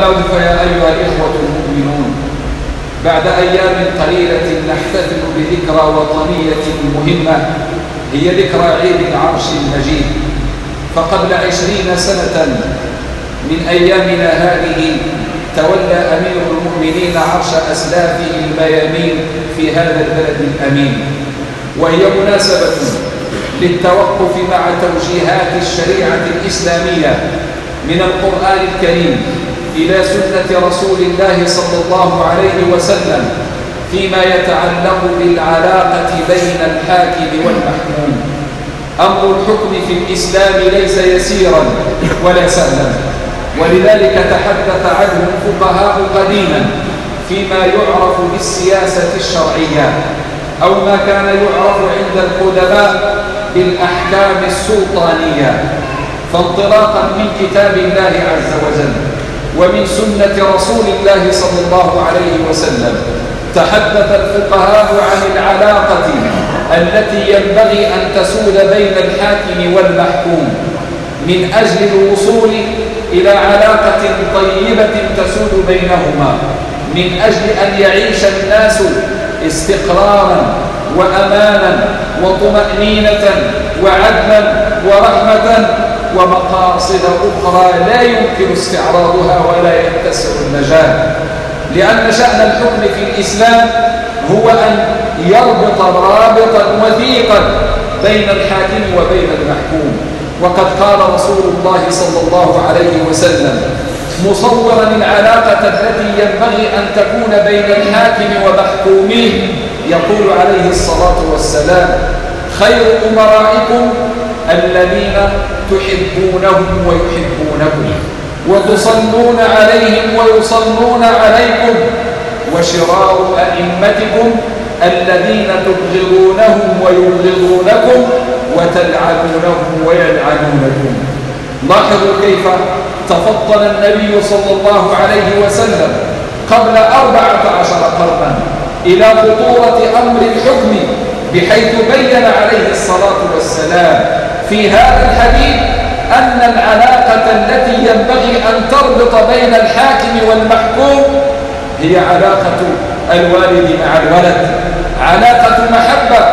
فيا أيها الإخوة المؤمنون. بعد أيام قليلة نحتفل بذكرى وطنية مهمة هي ذكرى عيد العرش المجيد. فقبل عشرين سنة من أيامنا هذه تولى أمير المؤمنين عرش أسلافه الميامين في هذا البلد الأمين. وهي مناسبة للتوقف مع توجيهات الشريعة الإسلامية من القرآن الكريم. إلى سنة رسول الله صلى الله عليه وسلم فيما يتعلق بالعلاقة بين الحاكم والمحكوم. أمر الحكم في الإسلام ليس يسيرا ولا سهلا. ولذلك تحدث عنه الفقهاء قديما فيما يعرف بالسياسة الشرعية أو ما كان يعرف عند القدماء بالأحكام السلطانية. فانطلاقا من كتاب الله عز وجل. ومن سنة رسول الله صلى الله عليه وسلم تحدث الفقهاء عن العلاقة التي ينبغي أن تسود بين الحاكم والمحكوم من أجل الوصول إلى علاقة طيبة تسود بينهما من أجل أن يعيش الناس استقرارا وأمانا وطمأنينة وعدلا ورحمة ومقاصد أخرى لا يمكن استعراضها ولا يتسع المجال لأن شأن الحكم في الإسلام هو أن يربط رابطا وثيقا بين الحاكم وبين المحكوم. وقد قال رسول الله صلى الله عليه وسلم مصورا العلاقة التي ينبغي أن تكون بين الحاكم ومحكومه يقول عليه الصلاة والسلام خير أمرائكم الذين تحبونهم ويحبونكم وتصلون عليهم ويصلون عليكم وشرار أئمتكم الذين تبغضونهم ويبغضونكم وتلعنونهم ويلعنونكم. لاحظوا كيف تفضل النبي صلى الله عليه وسلم قبل أربعة عشر قرنا إلى خطورة أمر الحكم بحيث بين عليه الصلاة والسلام في هذا الحديث أن العلاقة التي ينبغي أن تربط بين الحاكم والمحكوم هي علاقة الوالد مع الولد علاقة محبة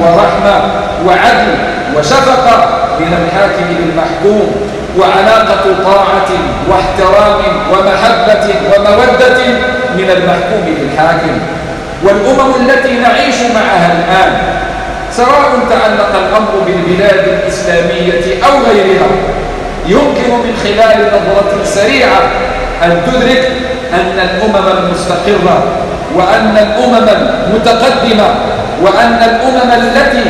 ورحمة وعدل وشفقة من الحاكم للمحكوم وعلاقة طاعة واحترام ومحبة ومودة من المحكوم للحاكم. والأمم التي نعيش معها الآن سواء تعلق الأمر بالبلاد الإسلامية أو غيرها يمكن من خلال نظرة سريعة أن تدرك أن الأمم المستقرة وأن الأمم المتقدمة وأن الأمم التي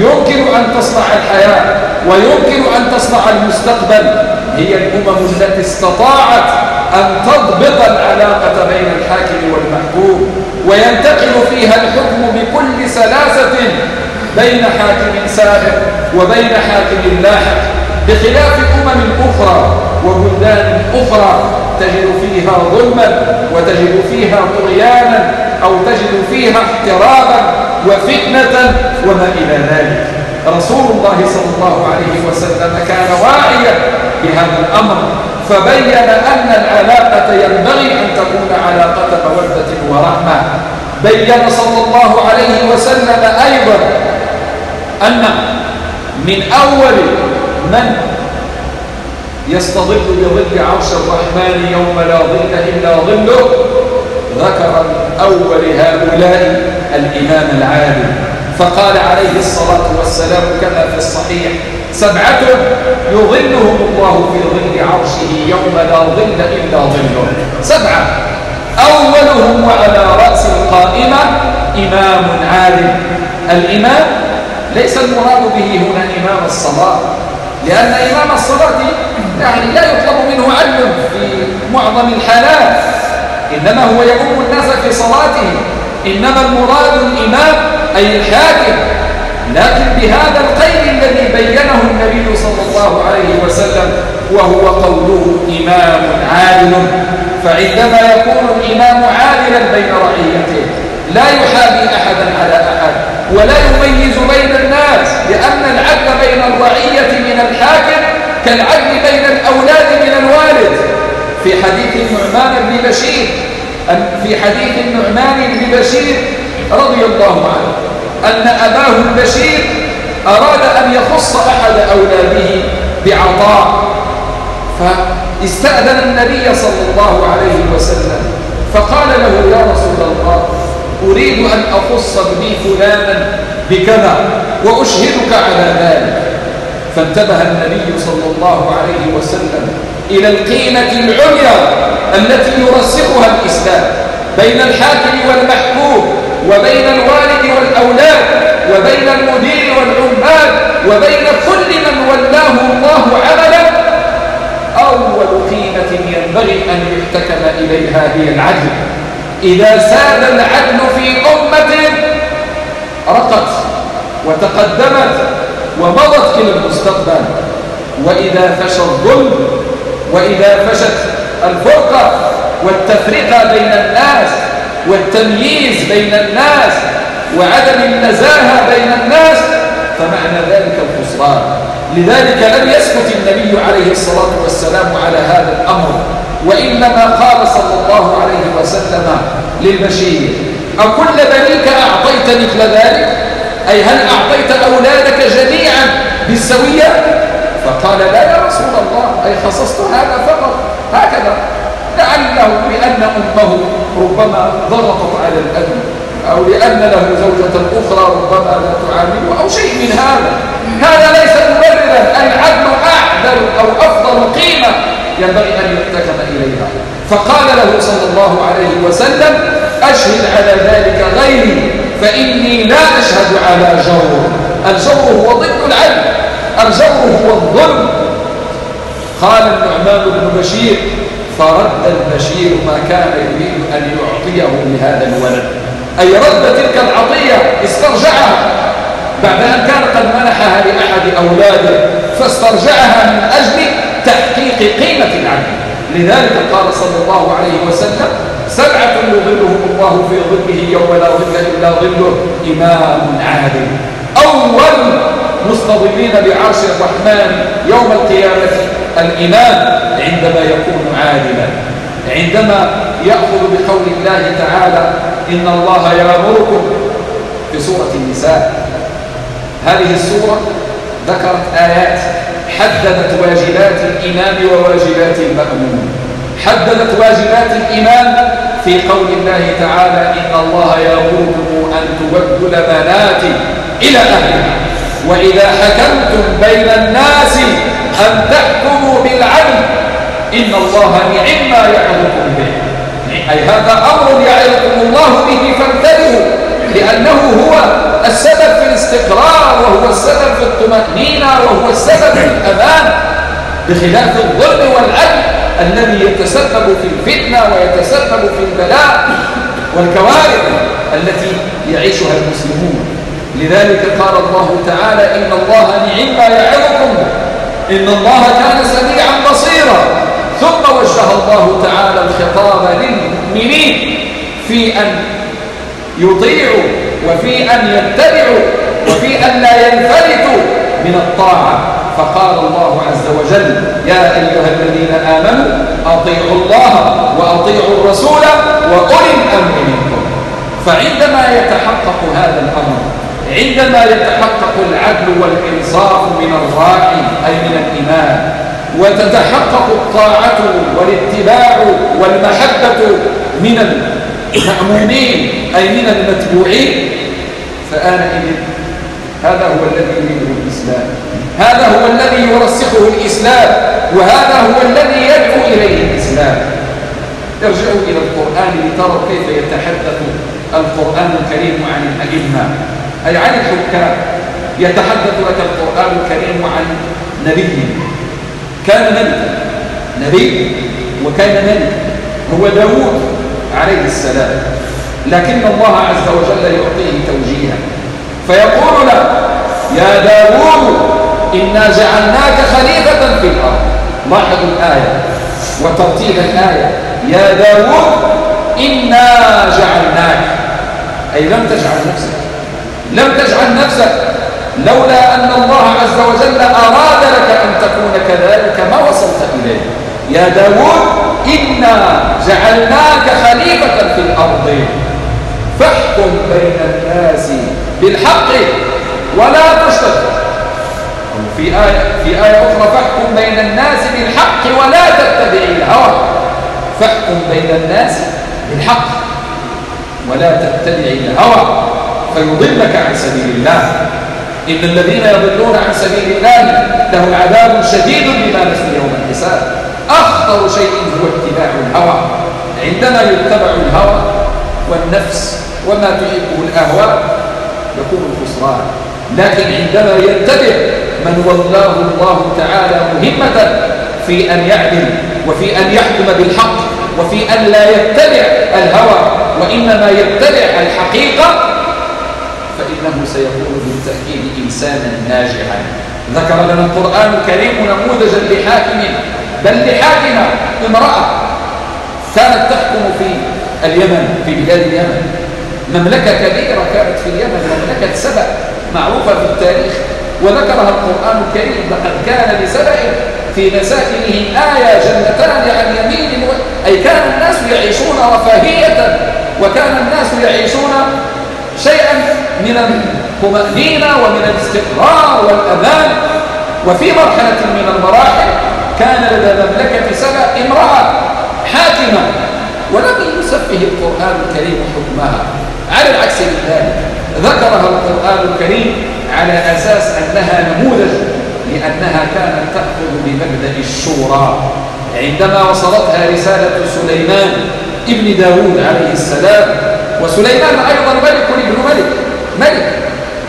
يمكن أن تصنع الحياة ويمكن أن تصنع المستقبل هي الأمم التي استطاعت أن تضبط العلاقة بين الحاكم والمحكوم وينتقل فيها الحكم بكل سلاسة بين حاكم سابق وبين حاكم لاحق بخلاف أمم أخرى وبلدان أخرى تجد فيها ظلما وتجد فيها طغيانا أو تجد فيها احترابا وفتنة وما إلى ذلك. رسول الله صلى الله عليه وسلم كان واعيا بهذا الأمر فبين أن العلاقة ينبغي أن تكون علاقة مودة ورحمة. بين صلى الله عليه وسلم أيضا أن من أول من يستظل بظل عرش الرحمن يوم لا ظل إلا ظله ذكر أول هؤلاء الإمام العادل فقال عليه الصلاة والسلام كما في الصحيح سبعة يظلهم الله في ظل عرشه يوم لا ظل إلا ظله. سبعة أولهم وعلى رأس القائمة إمام عادل الإمام ليس المراد به هنا إمام الصلاة لأن إمام الصلاة يعني لا يطلب منه علم في معظم الحالات إنما هو يقوم الناس في صلاته إنما المراد الإمام أي الحاكم. لكن بهذا القيد الذي بينه النبي صلى الله عليه وسلم وهو قوله إمام عادل فعندما يكون الإمام عادلا بين رعيته لا يحابي أحدا على أحد ولا يميز بين الناس لأن العدل بين الرعية من الحاكم كالعدل بين الأولاد من الوالد. في حديث النعمان بن بشير في حديث النعمان بن بشير رضي الله عنه أن أباه البشير أراد أن يخص أحد أولاده بعطاء فاستأذن النبي صلى الله عليه وسلم فقال له يا رسول الله أريد أن أخص ابني فلانا بكذا وأشهدك على ذلك. فانتبه النبي صلى الله عليه وسلم إلى القيمة العليا التي يرسخها الإسلام بين الحاكم والمحكوم وبين الوالد والأولاد وبين المدير والعمال وبين كل من ولاه الله عملا. أول قيمة ينبغي أن يحتكم إليها هي العدل. إذا ساد العدل في أمة رقت وتقدمت ومضت إلى المستقبل وإذا فشى الظلم وإذا فشت الفرقة والتفرقة بين الناس والتمييز بين الناس وعدم النزاهة بين الناس فمعنى ذلك الخسران. لذلك لم يسكت النبي عليه الصلاة والسلام على هذا الأمر. وإنما قال صلى الله عليه وسلم للبشير أكل بنيك أعطيت مثل ذلك؟ أي هل أعطيت أولادك جميعا بالسوية؟ فقال لا يا رسول الله أي خصصت هذا فقط. هكذا. لعله بأن أمه ربما ضغطت على الأب أو لأن له زوجة أخرى ربما لا تعامله أو شيء من هذا. هذا ليس مبررا العدل أعدل أو أفضل قيمة. ينبغي أن يحتكم إليها. فقال له صلى الله عليه وسلم أشهد على ذلك غيري فإني لا أشهد على جور. الجور هو ضد العدل الجور هو الظلم. قال النعمان بن بشير فرد البشير ما كان يريد أن يعطيه لهذا الولد. أي رد تلك العطية استرجعها. بعد أن كان قد منحها لأحد أولاده فاسترجعها من أجل تحقيق قيمة العدل. لذلك قال صلى الله عليه وسلم سبعة يظلهم الله في ظله يوم لا ظل إلا ظله إمام عادل. أول مستظلين بعرش الرحمن يوم القيامة الإمام عندما يكون عادلا. عندما يأخذ بقول الله تعالى إن الله يأمركم في سورة النساء. هذه السورة ذكرت آيات حددت واجبات الإمام وواجبات المأمون حددت واجبات الإمام في قول الله تعالى إن الله يأمركم أن تودوا البنات إلى أهلها وإذا حكمتم بين الناس أن تحكموا بالعدل إن الله نعم ما يعظكم به. أي هذا أمر يعظكم الله به فانتبهوا. لأنه هو السبب في الاستقرار وهو السبب في الطمأنينة وهو السبب في الأمان بخلاف الظلم والعدل الذي يتسبب في الفتنة ويتسبب في البلاء والكوارث التي يعيشها المسلمون. لذلك قال الله تعالى إن الله نعم يعظكم إن الله كان سميعا بصيرا. ثم وجه الله تعالى الخطاب للمؤمنين في أن يطيعوا وفي أن يتبعوا وفي أن لا ينفلتوا من الطاعة. فقال الله عز وجل يا أيها الذين آمنوا أطيعوا الله وأطيعوا الرسول وأولي الأمر منكم. فعندما يتحقق هذا الأمر عندما يتحقق العدل والإنصاف من الراعي أي من الإمام وتتحقق الطاعة والاتباع والمحبة من المأمونين أي من المتبوعين. فآنئذ هذا هو الذي يريده الإسلام. هذا هو الذي يرسخه الإسلام وهذا هو الذي يدعو إليه الإسلام. ارجعوا إلى القرآن لتروا كيف يتحدث القرآن الكريم عن الأئمة. أي عن الحكام. يتحدث لك القرآن الكريم عن نبي. كان نبي نبي. وكان ملك هو داود عليه السلام. لكن الله عز وجل يعطيه توجيها. فيقول له يا داود إنا جعلناك خليفة في الأرض. لاحظوا الآية. وترتيب الآية. يا داود إنا جعلناك. أي لم تجعل نفسك. لم تجعل نفسك. لولا أن الله عز وجل أراد لك أن تكون كذلك ما وصلت إليه يا داود إنا جعلناك خليفة في الأرض. فاحكم بين الناس بالحق ولا تشتت في آية, في آية أخرى فاحكم بين الناس بالحق ولا تتبع الهوى. فاحكم بين الناس بالحق ولا تتبع الهوى. فيضلك عن سبيل الله. إن الذين يضلون عن سبيل الله لهم عذاب شديد بما نسوا يوم الحساب. أخطر شيء هو اتباع الهوى. عندما يتبع الهوى والنفس وما تحبه الأهواء يكون الخسران لكن عندما يتبع من ولاه الله تعالى مهمة في أن يعدل وفي أن يحكم بالحق وفي أن لا يتبع الهوى وإنما يتبع الحقيقة فإنه سيكون بالتأكيد إنسانا ناجحا. ذكر لنا القرآن الكريم نموذجا لحاكم بل لحاكمة امرأة كانت تحكم في اليمن في بلاد اليمن. مملكة كبيرة كانت في اليمن مملكة سبأ معروفة في التاريخ. وذكرها القرآن الكريم لقد كان لسبأ في مساكنهم آية جنتان عن يمين أي كان الناس يعيشون رفاهية وكان الناس يعيشون شيئا من الطمأنينة ومن الاستقرار والأمان. وفي مرحلة من المراحل كان لدى مملكة سبأ امرأة حاكمة ولم يسفه القرآن الكريم حكمها. على العكس من ذلك ذكرها القرآن الكريم على أساس أنها نموذج لأنها كانت تأخذ بمبدأ الشورى. عندما وصلتها رسالة سليمان ابن داود عليه السلام وسليمان أيضا ملك ابن ملك ملك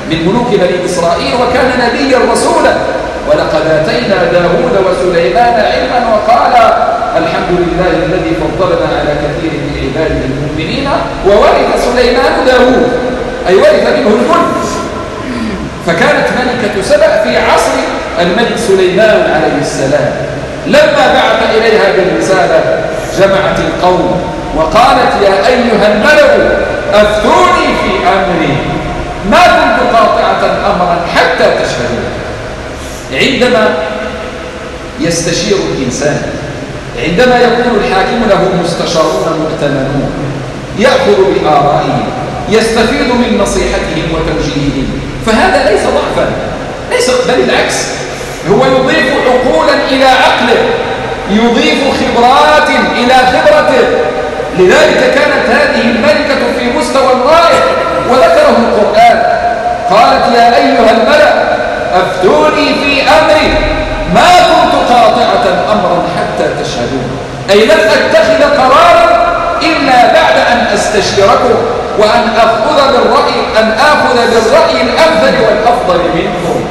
من ملوك بني إسرائيل وكان نبيا رسولا. ولقد آتينا داود وسليمان علما وقال الحمد لله الذي فضلنا على كثير من عباده المؤمنين وورث سليمان داود. أي ورث منه الملك فكانت ملكة سبأ في عصر الملك سليمان عليه السلام. لما بعث إليها بالرسالة جمعت القوم وقالت يا أيها الملو أفتوني في أمري. ما كنت قاطعة أمرا حتى تشهدون. عندما يستشير الإنسان عندما يكون الحاكم له مستشارون مؤتمنون يأخذ بآرائهم يستفيد من نصيحتهم وتوجيههم فهذا ليس ضعفا ليس بل العكس هو يضيف عقولا إلى عقله يضيف خبرات إلى خبرته لذلك كانت هذه الملكة في مستوى رائع وذكره القرآن قالت يا أيها الملأ أفتوني في أمري. ما كنت قاطعة أمرا حتى تشهدون. أي لن أتخذ قرارا إلا بعد أن أستشيركم وأن أخذ بالرأي أن آخذ بالرأي الأفضل والأفضل منكم.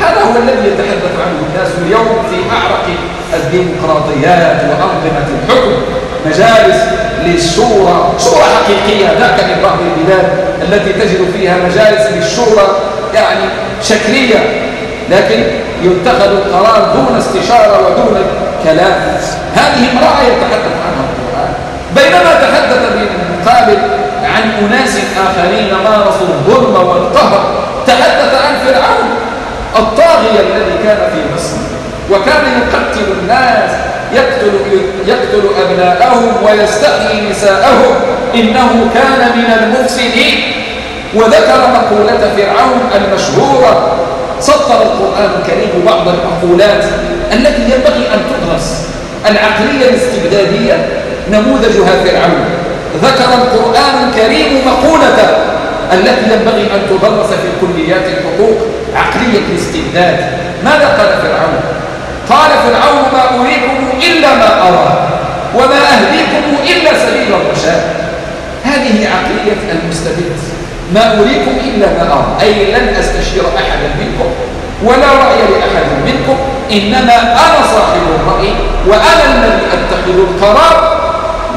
هذا هو الذي يتحدث عنه الناس اليوم في أعرق الديمقراطيات وأنظمة الحكم. مجالس للشورى شورى حقيقية ذاك من بعض البلاد التي تجد فيها مجالس للشورى يعني شكلية لكن يتخذ القرار دون استشارة ودون كلام. هذه امرأة يتحدث عنها القرآن. بينما تحدث بالمقابل عن أناس آخرين مارسوا الظلم والقهر تحدث عن فرعون الطاغية الذي كان في مصر. وكان يقتل الناس يقتل, يقتل أبناءهم ويستحيي نساءهم. إنه كان من المفسدين. وذكر مقولة فرعون المشهورة سطر القرآن الكريم بعض المقولات التي ينبغي أن تدرس العقلية الاستبدادية نموذجها فرعون. ذكر القرآن الكريم مقولة التي ينبغي أن تدرس في كليات الحقوق عقلية الاستبداد. ماذا قال فرعون؟ قال فرعون ما أريكم إلا ما أرى وما أهديكم إلا سبيل الرشاد. هذه عقلية المستبد ما أريكم إلا ما أرى أي لن أستشير أحدا منكم ولا رأي لأحد منكم. إنما أنا صاحب الرأي وأنا الذي أتخذ القرار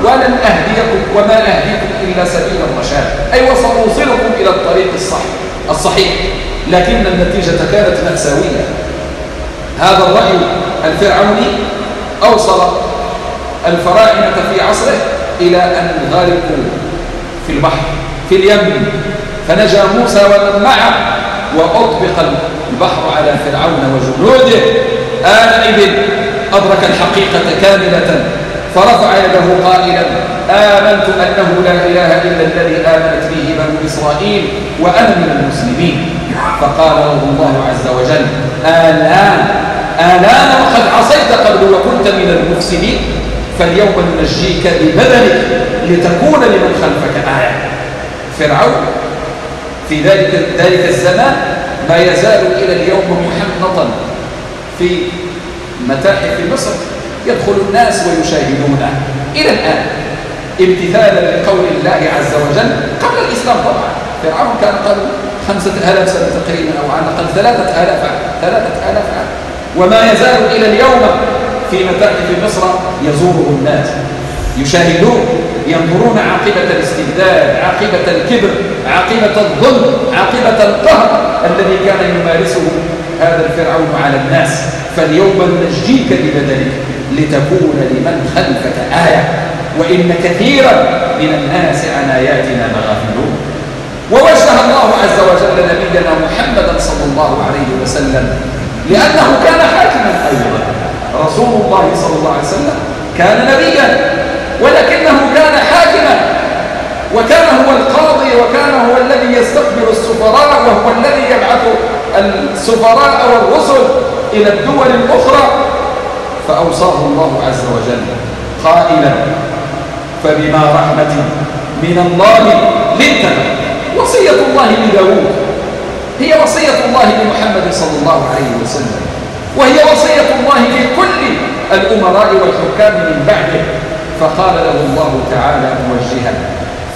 ولن أهديكم وما أهديكم إلا سبيل الرشاد. أي وسأوصلكم إلى الطريق الصحيح الصحيح. لكن النتيجة كانت مأساوية. هذا الرأي الفرعوني أوصل الفراعنة في عصره إلى أن غرقوا في البحر في اليم. فنجا موسى ومن معه وأطبق البحر على فرعون وجنوده. آنئذ أدرك الحقيقة كاملة فرفع يده قائلا آمنت أنه لا إله إلا الذي آمنت به بنو إسرائيل وأنا من المسلمين. فقال له الله عز وجل آلان آلان وقد عصيت قبل وكنت من المفسدين فاليوم ننجيك ببدنك لتكون لمن خلفك آية. فرعون في ذلك ذلك الزمان ما يزال إلى اليوم محنطا في متاحف مصر يدخل الناس ويشاهدونه إلى الآن امتثالا لقول الله عز وجل قبل الإسلام طبعا. فرعون كان قبل خمسة آلاف سنة تقريبا أو على الأقل ثلاثة آلاف ثلاثة آلاف عام. وما يزال إلى اليوم في متاحف مصر يزوره الناس. يشاهدون ينظرون عاقبة الاستبداد عاقبة الكبر عاقبة الظلم عاقبة القهر الذي كان يمارسه هذا الفرعون على الناس. فاليوم نجيك ببدنك لتكون لمن خلفك آية. وإن كثيرا من الناس عن آياتنا مغافلون. ووجه الله عز وجل نبينا محمدا صلى الله عليه وسلم لأنه كان حاكما أيضا. رسول الله صلى الله عليه وسلم كان نبيا ولكنه كان حاكما. وكان هو القاضي وكان هو الذي يستقبل السفراء وهو الذي يبعث السفراء والرسل إلى الدول الأخرى. فأوصاه الله عز وجل قائلا فبما رحمة من الله لنت وصية الله لداود. هي وصية الله لمحمد صلى الله عليه وسلم. وهي وصية الله لكل الأمراء والحكام من بعده. فقال له الله تعالى موجها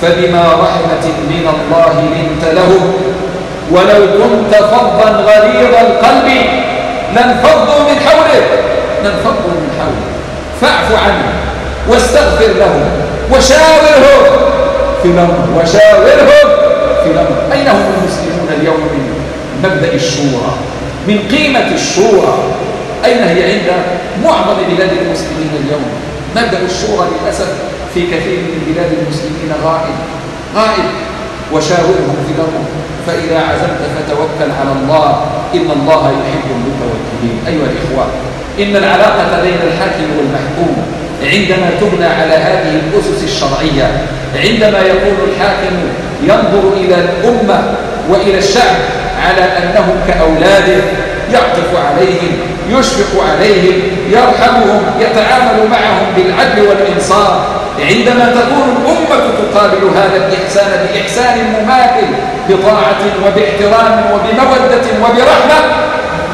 فبما رحمة من الله لنت له ولو كنت فظا غليظ القلب لانفضوا من حولك لانفضوا من حولك فاعف عنه واستغفر له وشاورهم في الأمر وشاورهم. في الأمر أين هم المسلمون اليوم من مبدأ الشورى؟ من قيمة الشورى؟ أين هي عند معظم بلاد المسلمين اليوم؟ مبدأ الشورى للأسف في كثير من بلاد المسلمين غائب. غائب. وشاورهم في الأمر. فإذا عزمت فتوكل على الله. إن الله يحب المتوكلين. أيها الإخوة إن العلاقة بين الحاكم والمحكوم عندما تبنى على هذه الأسس الشرعية عندما يكون الحاكم ينظر إلى الأمة وإلى الشعب على أنهم كأولاده يعطف عليهم يشفق عليهم يرحمهم يتعامل معهم بالعدل والإنصاف. عندما تكون الأمة تقابل هذا الإحسان بإحسان مماثل بطاعة وباحترام وبمودة وبرحمة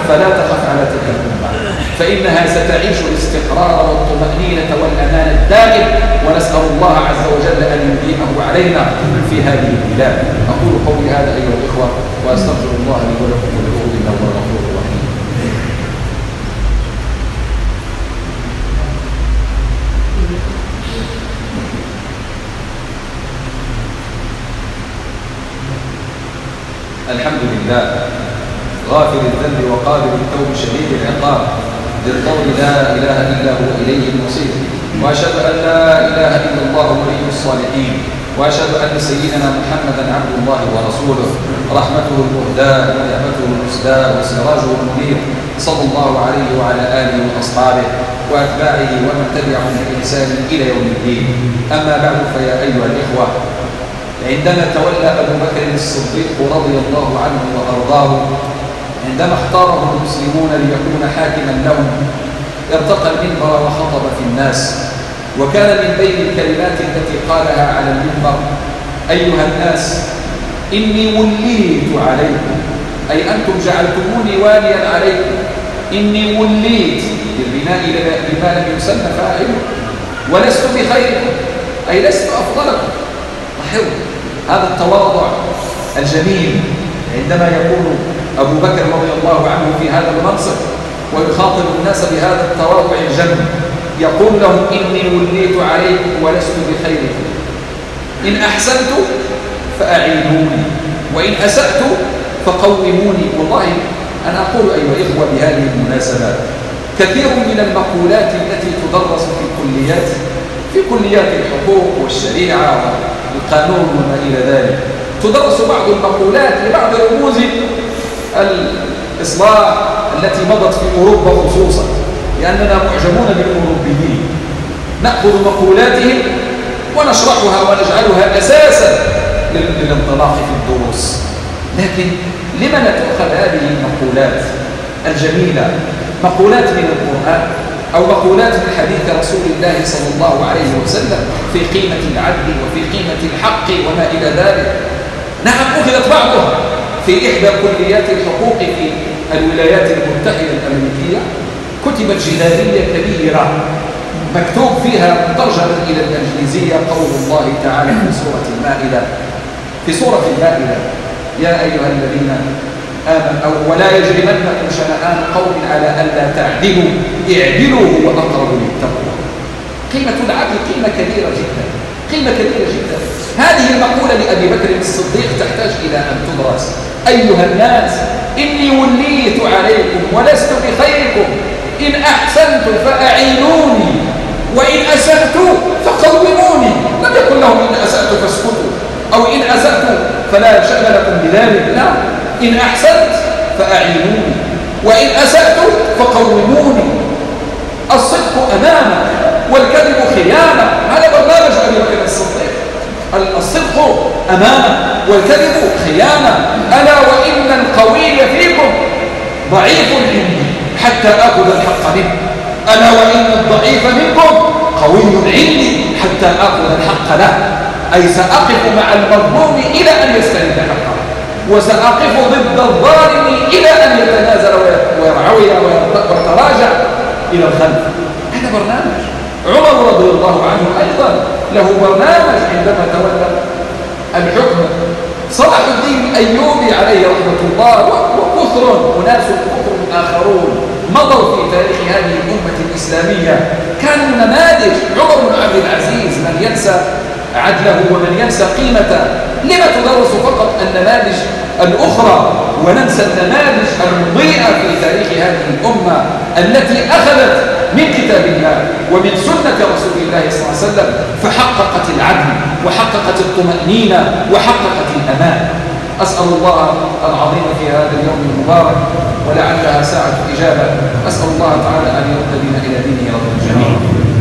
فلا تخف على تلك الأمة. فإنها ستعيش الاستقرار والطمأنينة والأمان الدائم ونسأل الله عز وجل أن يديمه علينا في هذه البلاد. أقول قولي هذا أيها الإخوة وأستغفر الله لي ولكم ولكم إنه هو الغفور الرحيم. الحمد لله غافل الذنب وقابل التوب شديد العقاب. بالقول لا إله إلا هو إليه المصير. وأشهد أن لا إله إلا الله ولي الصالحين. وأشهد أن سيدنا محمدا عبد الله ورسوله. رحمته المهداة ونعمته المسداة وسراجه المنير. صلى الله عليه وعلى آله وأصحابه وأتباعه ومن تبعهم بإحسان إلى يوم الدين. أما بعد فيا أيها الإخوة عندما تولى أبو بكر الصديق رضي الله عنه وأرضاه عندما اختاره المسلمون ليكون حاكما لهم ارتقى المنبر وخطب في الناس. وكان من بين الكلمات التي قالها على المنبر أيها الناس إني وليت عليكم أي أنتم جعلتموني واليا عليكم إني وليت بالبناء لما لم يسمى فاعله ولست بخيركم أي لست أفضلكم. لاحظوا هذا التواضع الجميل عندما يقول أبو بكر رضي الله عنه في هذا المنصب ويخاطب الناس بهذا التواضع الجميل. يقول لهم إني وليت عليكم ولست بخيركم إن أحسنت فأعينوني وإن أسأت فقوموني. والله أنا أقول أيها الإخوة بهذه المناسبات كثير من المقولات التي تدرس في الكليات في كليات الحقوق والشريعة والقانون وما إلى ذلك تدرس بعض المقولات لبعض رموز الإصلاح التي مضت في أوروبا خصوصا لأننا معجبون بالأوروبيين. نأخذ مقولاتهم ونشرحها ونجعلها أساسا للانطلاق في الدروس. لكن لما لا تؤخذ هذه المقولات الجميلة مقولات من القرآن أو مقولات من حديث رسول الله صلى الله عليه وسلم في قيمة العدل وفي قيمة الحق وما إلى ذلك. نعم أخذت بعضها. في إحدى كليات الحقوق في الولايات المتحدة الأمريكية كتبت جدارية كبيرة مكتوب فيها ترجمة إلى الإنجليزية قول الله تعالى في سورة المائدة. في سورة المائدة يا أيها الذين آمن أو ولا يجرمنكم شنآن قوم على ألا تعدلوا اعدلوا هو أقرب للتقوى. قيمة العدل قيمة كبيرة جدا قيمة كبيرة جدا. هذه المقولة لأبي بكر الصديق تحتاج إلى أن تدرس. أيها الناس إني وليت عليكم ولست بخيركم. إن أحسنت فأعينوني وإن أسأت فقوموني. لم يقل لهم إن أسأت فاسكتوا أو إن أسأت فلا شأن لكم بذلك. لا إن أحسنت فأعينوني وإن أسأت فقوموني. الصدق أمامك والكذب خيانة هذا برنامج أبي بكر الصديق. الصدق أمامك والكذب خيانة القوي فيكم ضعيف عندي. حتى أخذ الحق منه. ألا وإن الضعيف منكم قوي عندي. حتى أخذ الحق له. أي سأقف مع المظلوم إلى أن يسترد حقه. وسأقف ضد الظالم إلى أن يتنازل ويرعوي ويتراجع إلى الخلف. هذا برنامج. عمر رضي الله عنه أيضا له برنامج عندما تولى الحكم. صلاح الدين الأيوبي عليه رحمة الله وكثر وناس كثر آخرون مضوا في تاريخ هذه الأمة الإسلامية. كانوا نماذج عمر بن عبد العزيز من ينسى عدله ومن ينسى قيمته. لما تدرس فقط النماذج الأخرى وننسى النماذج المضيئة في تاريخ هذه الأمة؟ التي أخذت من كتاب الله ومن سنة رسول الله صلى الله عليه وسلم فحققت العدل وحققت الطمأنينة وحققت الأمان. أسأل الله العظيم في هذا اليوم المبارك ولعلها ساعة إجابة. أسأل الله تعالى أن يرد بنا إلى دينه رب الجميع.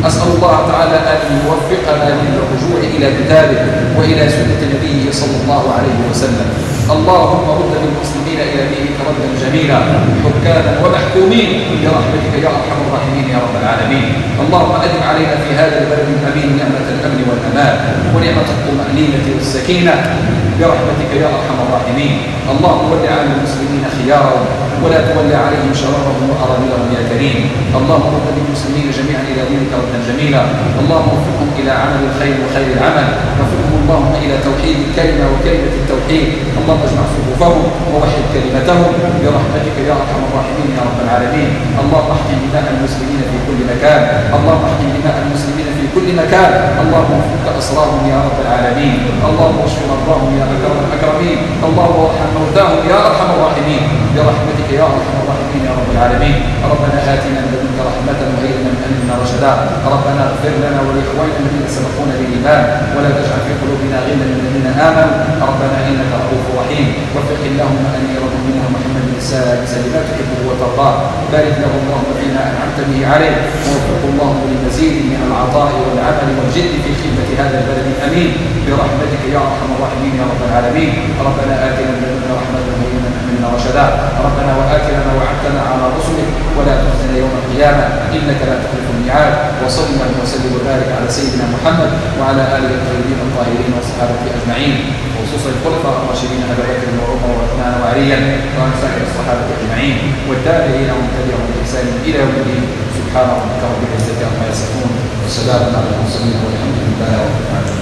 أسأل الله تعالى أن يوفقنا للرجوع إلى كتابه وإلى سنة نبيه صلى الله عليه وسلم. اللهم رد بالمسلمين إلى دينك ردا جميلا حكاما ومحكومين. برحمتك يا أرحم الراحمين يا رب العالمين. اللهم أدم علينا في هذا البلد الأمين نعمة الأمن والأمان. ونعمة الطمأنينة والسكينة. برحمتك يا أرحم الراحمين. اللهم ول على المسلمين خيارهم ولا تولى عليهم شرارهم وأراملهم يا كريم. اللهم رد بالمسلمين جميعا إلى دينك ردا جميلا. اللهم وفقهم إلى عمل الخير وخير العمل. وفقهم اللهم إلى توحيد الكلمة وكلمة التوحيد. اللهم اجمع صفوفهم ووحد كلمتهم. برحمتك يا أرحم الراحمين يا رب العالمين. اللهم احقن دماء المسلمين في كل مكان. اللهم احقن دماء المسلمين في كل مكان. اللهم وفق أسرارهم يا رب العالمين. اللهم اشف مرضاهم يا أكرم الأكرمين. اللهم ارحم موتاهم يا أرحم الراحمين. برحمتك يا أرحم الراحمين يا رب العالمين. ربنا آتنا من لدنك رحمة لنا من أمرنا رشدا. ربنا اغفر لنا ولإخواننا الذين سبقونا بالإيمان. ولا تجعل في قلوبنا غلا للذين آمنوا. ربنا إنك رؤوف رحيم. وفق اللهم أمير المؤمنين. السادس لما تحبه وترضاه. بارك له اللهم فيما أنعمت به عليه. ووفقه اللهم لمزيد من العطاء والعمل والجد في خدمة هذا البلد. الأمين برحمتك يا أرحم الراحمين يا رب العالمين. ربنا آتنا من لدنك منا رشدا. ربنا وآتنا ما وعدتنا على رسلك ولا تخزنا يوم القيامة. إنك لا تخلف الميعاد. وصل وسلم وبارك على سيدنا محمد وعلى آله الطيبين الطاهرين وصحابته أجمعين. وخصوصا الخلفاء الراشدين أبا بكر وعمر وعثمان وعليا وعن سائر الصحابة أجمعين. والتابعين ومن تبعهم بإحسان إلى يوم الدين. سبحان ربك رب العزة عما يصفون. وسلام على المرسلين والحمد لله رب العالمين.